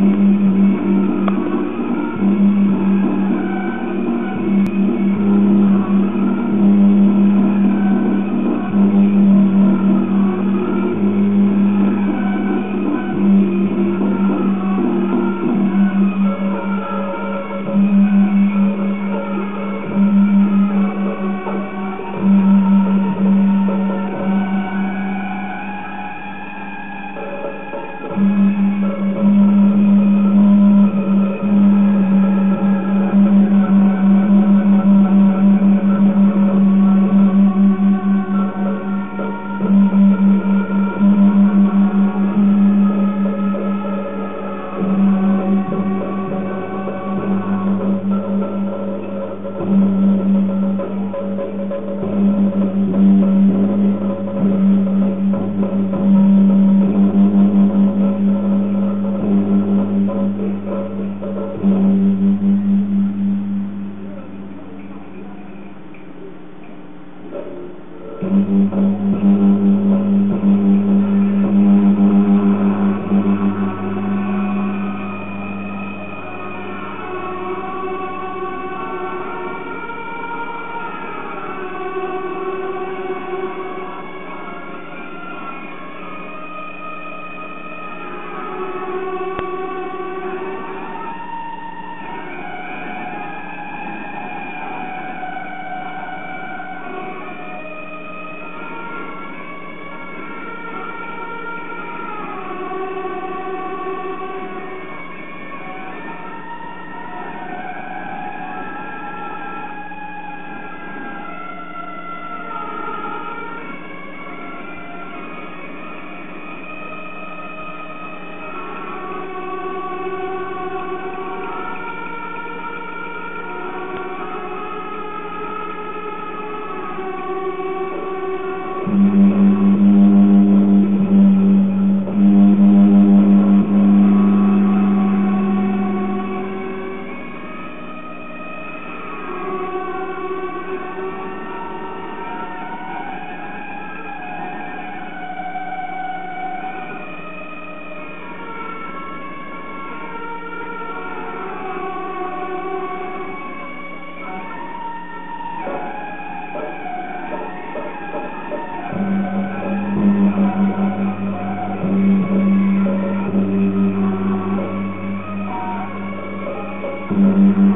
Amen. Thank